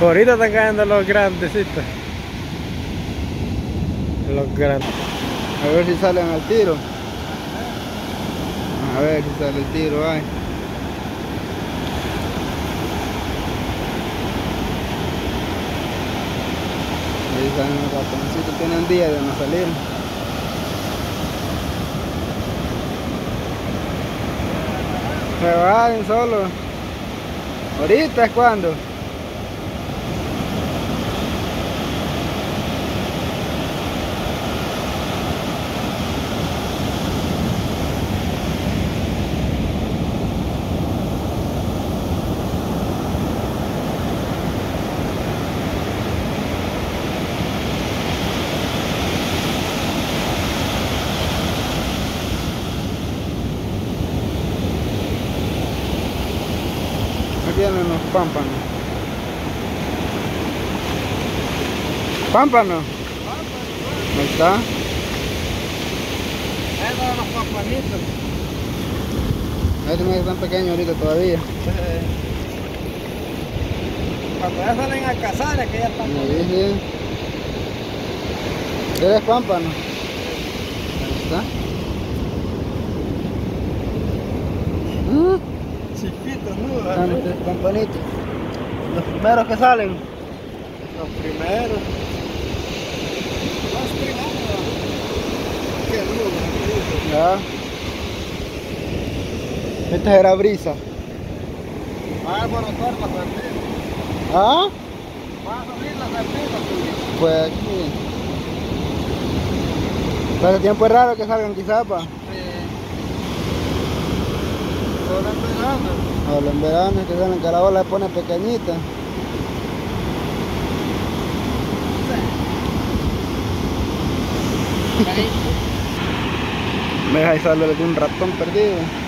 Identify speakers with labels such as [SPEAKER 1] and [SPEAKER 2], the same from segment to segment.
[SPEAKER 1] Ahorita están cayendo los grandecitos. Los grandes.
[SPEAKER 2] A ver si salen al tiro. A ver si sale el tiro, ay. Ahí salen los ratoncitos, tienen día de no salir. Se solo. Ahorita es cuando. Vienen los pámpanos. Pámpano. Ahí está.
[SPEAKER 1] Esos los pampanitos.
[SPEAKER 2] Estos están pequeños ahorita todavía.
[SPEAKER 1] Cuando ya salen a cazar que ya están.
[SPEAKER 2] Sí, sí. ¿Eres pámpano? Ahí está. Mm, Los primeros que salen.
[SPEAKER 1] Los primeros. Los primeros. Qué duro.
[SPEAKER 2] Ya. Esta era brisa.
[SPEAKER 1] Va a alborotar la sardina.
[SPEAKER 2] ¿Ah?
[SPEAKER 1] Va a salir la sardina, tú.
[SPEAKER 2] Pues aquí. Hace tiempo es raro que salgan quizás, pa.
[SPEAKER 1] Solo en verano.
[SPEAKER 2] Ahora en verano es que salen que la ola se pone pequeñita. Me deja sale algún ratón perdido.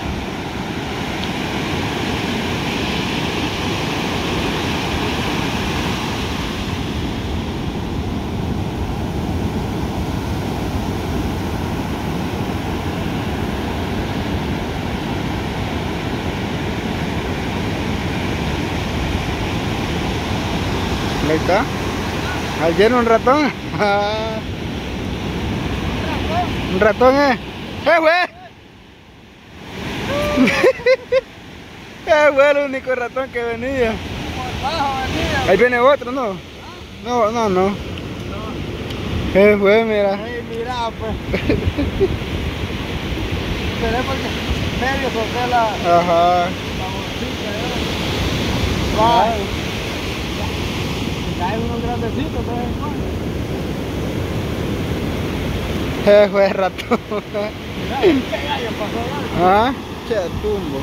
[SPEAKER 2] Está. Ayer un ratón. un ratón, eh. ¡Eh, güey! ¡Eh, güey! El único ratón que venía. Ahí viene otro, ¿no? No, no, no. ¡Eh, güey! Mira.
[SPEAKER 1] Ay, mira, pues. Pero es porque medio solté la,
[SPEAKER 2] Ajá.
[SPEAKER 1] la bolsita, ¿eh? Ay. Caen unos grandecitos, de vez en cuando.
[SPEAKER 2] ¡Eh, güey! Ratón.
[SPEAKER 1] Mira, qué gallo pasó largo.
[SPEAKER 2] ¿Ah? ¡Qué tumbo!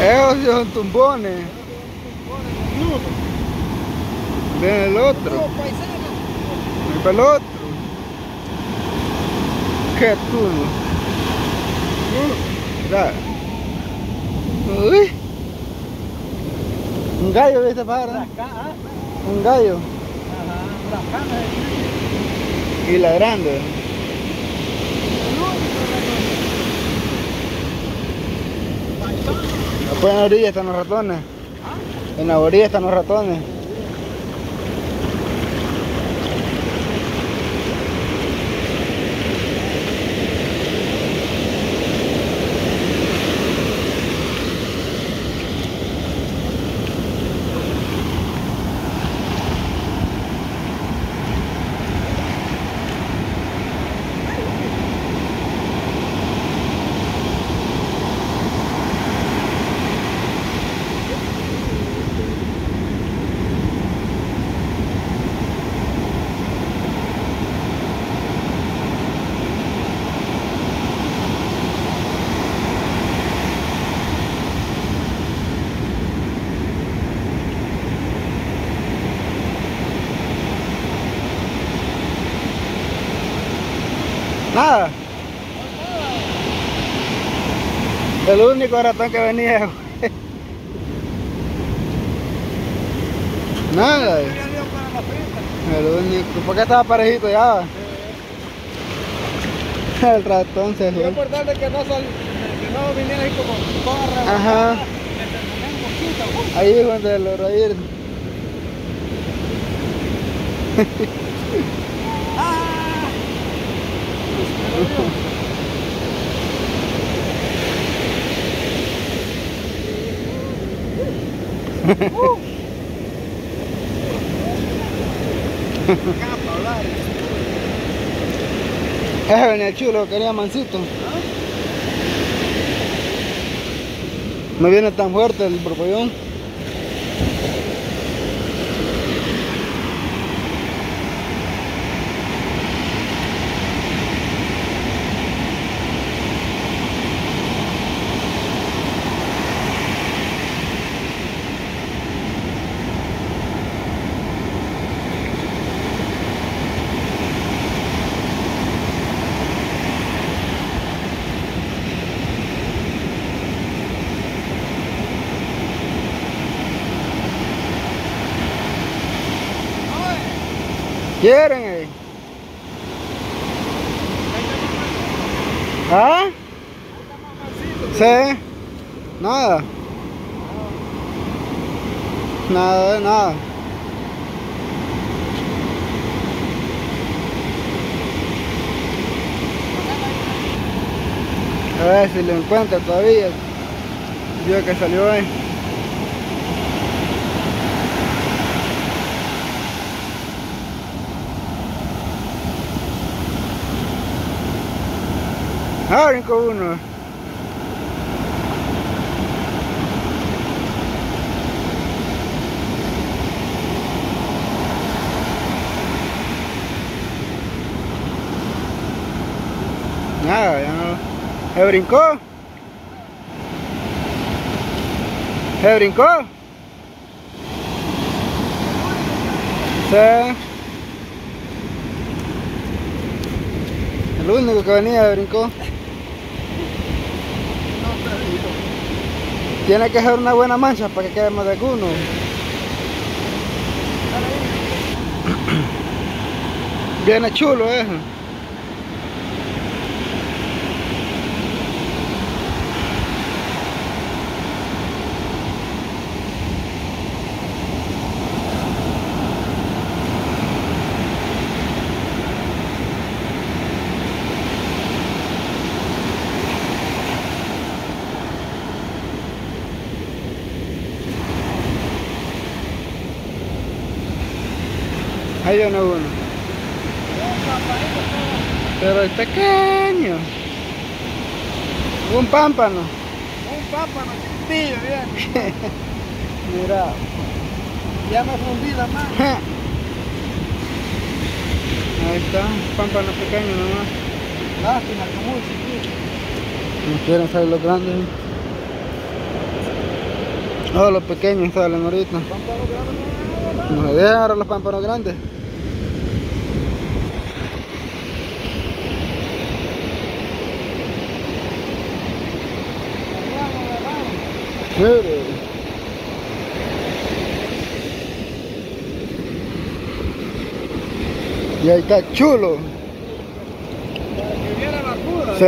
[SPEAKER 2] Esos son tumbones. Ven el otro. El el otro. ¡Qué tumbo! Mira. Uy. Un gallo.
[SPEAKER 1] Las ca- ah,
[SPEAKER 2] Un gallo.
[SPEAKER 1] Ajá, de
[SPEAKER 2] Y ladrando. Después en la orilla están los ratones. En la orilla están los ratones. Nada. El único ratón que venía. Nada. El único. ¿Por qué estaba parejito ya? El ratón se fue.
[SPEAKER 1] importante que no, sal, que no viniera ahí como corra.
[SPEAKER 2] Ajá. Ahí es donde logró ir.
[SPEAKER 1] ¡Ah!
[SPEAKER 2] Ese venía el chulo, quería mansito. No viene tan fuerte el borbollón. ¿Quieren ahí? ¿Ah? Sí. Nada. Nada nada. A ver si lo encuentra todavía. Vio que salió ahí. Ah, brincó uno. Nada, ya no. ¿Se brincó? ¿Se brincó? Sí. El único que venía brincó. Tiene que ser una buena mancha para que quede más de alguno. Viene chulo eso. Ahí viene uno. Pero es pequeño. Un pámpano.
[SPEAKER 1] Un pámpano chiquitillo, bien.
[SPEAKER 2] Mira.
[SPEAKER 1] Ya me fundí la mano.
[SPEAKER 2] Ahí está, pámpano pequeño nomás.
[SPEAKER 1] Lástima, que muy chiquito.
[SPEAKER 2] No quieren salir los grandes. Oh, los pequeños salen ahorita.
[SPEAKER 1] Pámpano grande, no,
[SPEAKER 2] No dejan ahora los pámpanos grandes. Mire. Y ahí está chulo.
[SPEAKER 1] La cura.
[SPEAKER 2] Sí.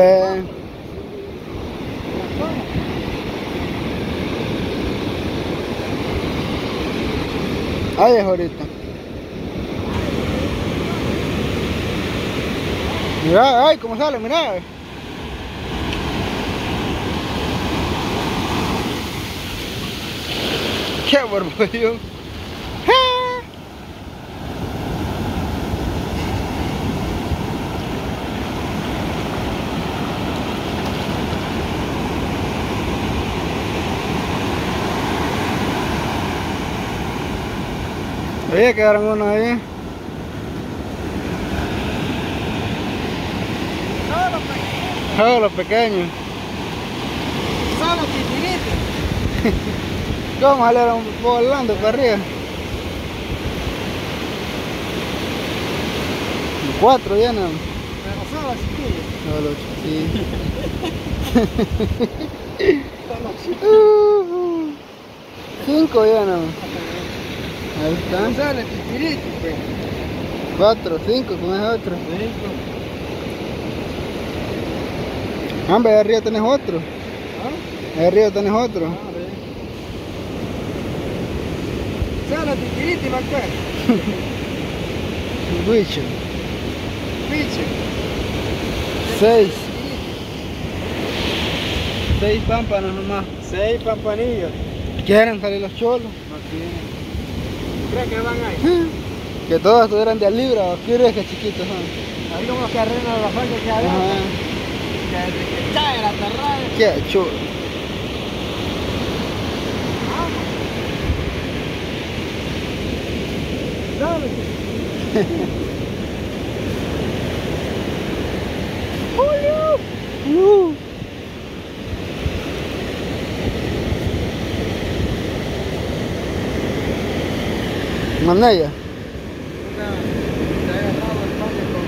[SPEAKER 2] Ahí es ahorita. Mira, ay, cómo sale, mira. Qué borbollo. ¡Ah! Oye, quedaron unos ahí.
[SPEAKER 1] Solo pequeño.
[SPEAKER 2] Los pequeños.
[SPEAKER 1] Solo chiquitito.
[SPEAKER 2] ¿Cómo salieron volando para arriba? Cuatro ya no.
[SPEAKER 1] Pero solo
[SPEAKER 2] sí. Uh, Cinco ya no. Ahí
[SPEAKER 1] chiquitito, pues.
[SPEAKER 2] Cuatro, cinco con ese otro.
[SPEAKER 1] Cinco.
[SPEAKER 2] Hombre, de arriba tenés otro.
[SPEAKER 1] ¿Ah?
[SPEAKER 2] De arriba tenés otro.
[SPEAKER 1] Ah, ve. Solo titiriti me acuerdo.
[SPEAKER 2] Bicho.
[SPEAKER 1] Bicho.
[SPEAKER 2] Seis. Seis pámpanos nomás.
[SPEAKER 1] Seis pampanillos.
[SPEAKER 2] Quieren salir los cholos.
[SPEAKER 1] No. ¿Crees que van ahí?
[SPEAKER 2] Que todos estuvieran de libra o quieres que chiquitos son.
[SPEAKER 1] Hay unos que arreglan la falda que hay. Que que cae la.
[SPEAKER 2] Qué chulo. Uh. Manella.
[SPEAKER 1] Una, se ha agarrado el palo con,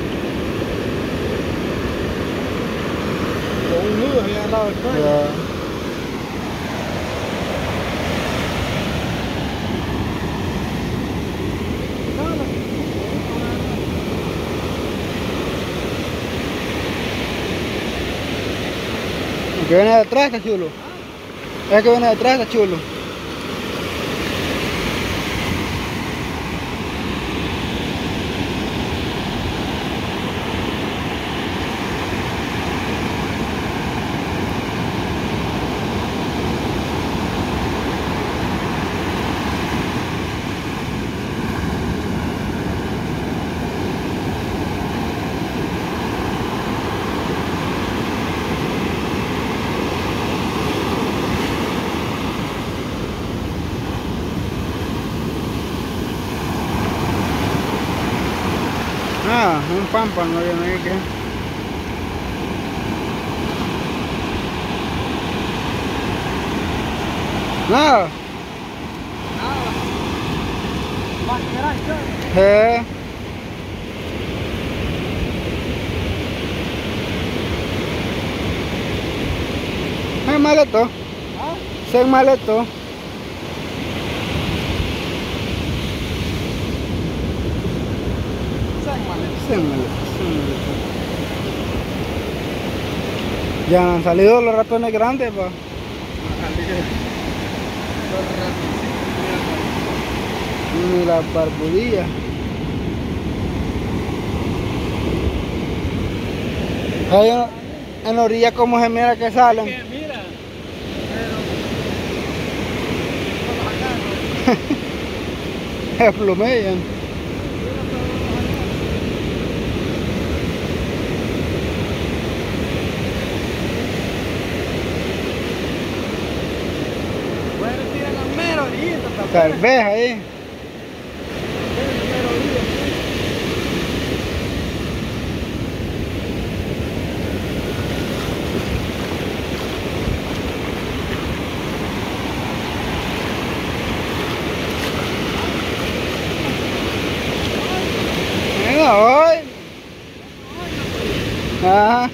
[SPEAKER 1] con un nudo, se ha agarrado el cuello.
[SPEAKER 2] Ya. El que viene detrás está chulo. El que viene detrás está chulo. Ah, un pámpano viene ahí que. Nada.
[SPEAKER 1] Más grande.
[SPEAKER 2] Eh. Es maleto,
[SPEAKER 1] ¿Ah?
[SPEAKER 2] es maleto.
[SPEAKER 1] Seis maletas.
[SPEAKER 2] Sí. Ya han salido los ratones grandes, pa. Ni la barbudilla. Ahí en, en la orilla como se mira que salen.
[SPEAKER 1] Que mira, pero.
[SPEAKER 2] Se plumellan.
[SPEAKER 1] Bueno, tira la mera orillita también.
[SPEAKER 2] Tal vez ahí.
[SPEAKER 1] Tira la mera orilla.
[SPEAKER 2] Mira, hoy. Ajá.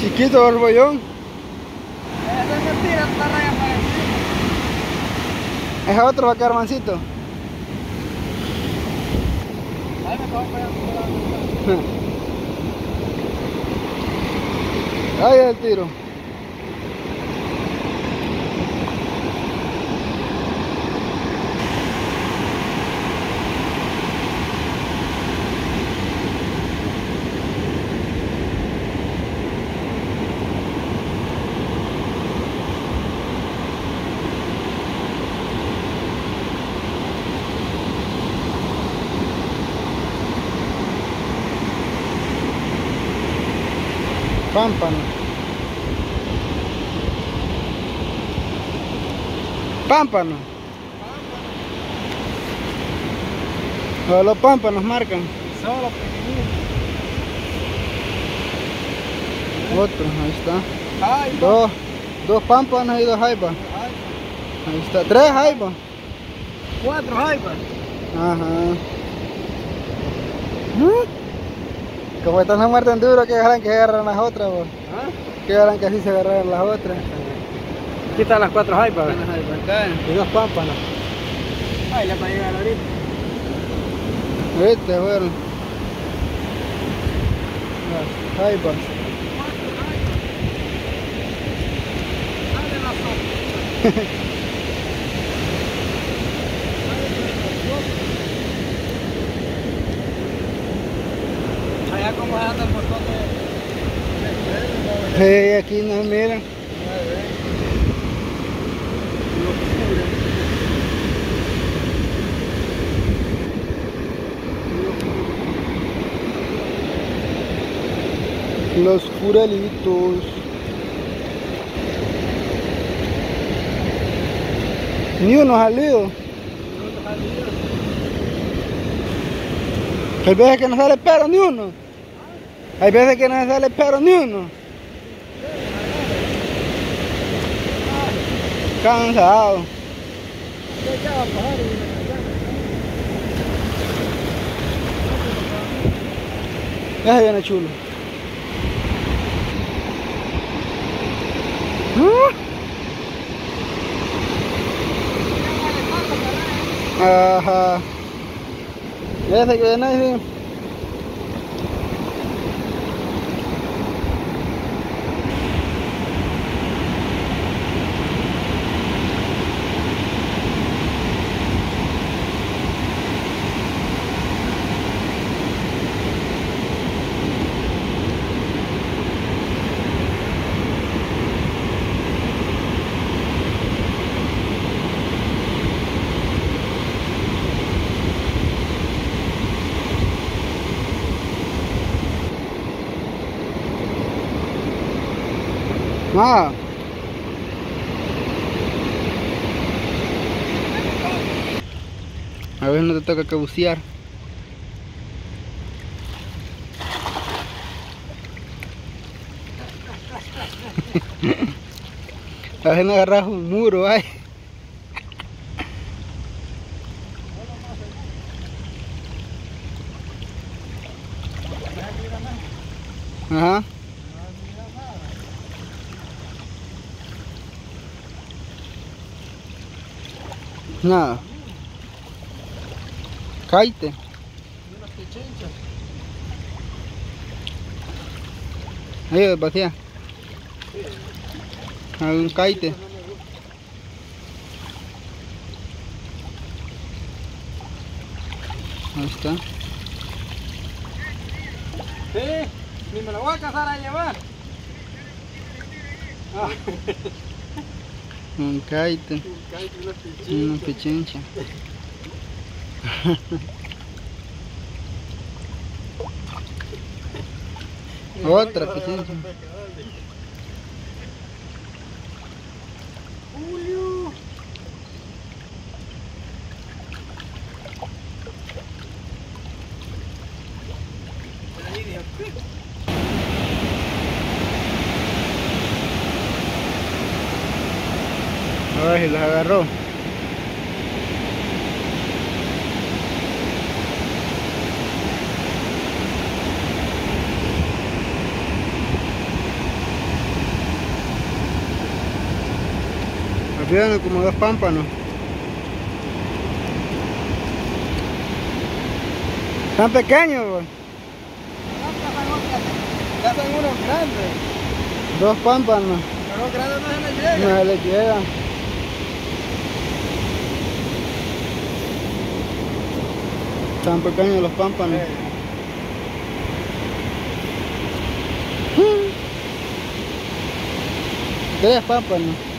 [SPEAKER 2] Chiquito borbollón.
[SPEAKER 1] Esa es mentira, esta raya parecida.
[SPEAKER 2] Es otro acá, hermancito.
[SPEAKER 1] Ahí.
[SPEAKER 2] Ahí el tiro. Pámpano. Pámpano. Todos los pámpanos marcan.
[SPEAKER 1] Solo pequeñito.
[SPEAKER 2] Otro, ahí está. Dos, dos pámpanos y dos jaibas. Ahí está. Tres jaibas.
[SPEAKER 1] Cuatro jaipas.
[SPEAKER 2] Ajá. Como están no muertos en duro, que agarran que agarran las otras, vos.
[SPEAKER 1] ¿Ah?
[SPEAKER 2] Que agarran que así se agarran las otras.
[SPEAKER 1] Aquí están las cuatro jaipas. Y dos pámpanos. Ay, ya para llegar ahorita.
[SPEAKER 2] Viste, fueron. Las jaibas.
[SPEAKER 1] Dale la de...
[SPEAKER 2] Sí, aquí no miran. Los furelitos. Ni uno salido. Hay veces que no sale pero ni uno. Hay veces que no sale pero ni uno. Cansado. Ese viene chulo. Ajá. Ese que viene Ah. A ver, no te toca cabucear. A ver, no agarras un muro, ay. Ajá. Nada. Caite. Ahí, vacía. Hay un caite. Ahí está.
[SPEAKER 1] Sí, ni me lo voy a casar a llevar. Ah,
[SPEAKER 2] Un caite.
[SPEAKER 1] cállate, unas
[SPEAKER 2] Una
[SPEAKER 1] pichinchas.
[SPEAKER 2] pichincha. Otra pichincha. Abrieron como dos pámpanos. Tan pequeños, pues.
[SPEAKER 1] Ya son unos grandes.
[SPEAKER 2] dos pámpanos.
[SPEAKER 1] Pero los grandes no se me llegan.
[SPEAKER 2] No se les llega. Tan pequeños los pámpanos. Tres pámpanos.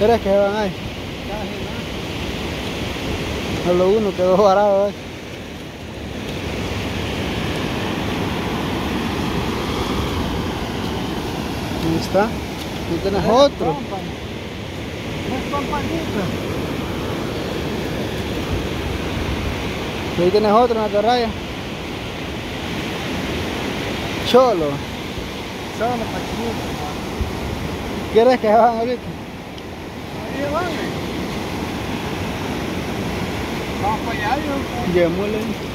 [SPEAKER 2] ¿Crees que van ahí? Solo uno quedó varado ahí. Ahí está. Ahí tienes otro.
[SPEAKER 1] Tres pampanitos.
[SPEAKER 2] Ahí tienes otro en la atarraya. Cholo.
[SPEAKER 1] Son los pampanitos.
[SPEAKER 2] ¿Quieres que se van ahorita?
[SPEAKER 1] Ahí van. Vamos para allá, yo.
[SPEAKER 2] Llevémosle.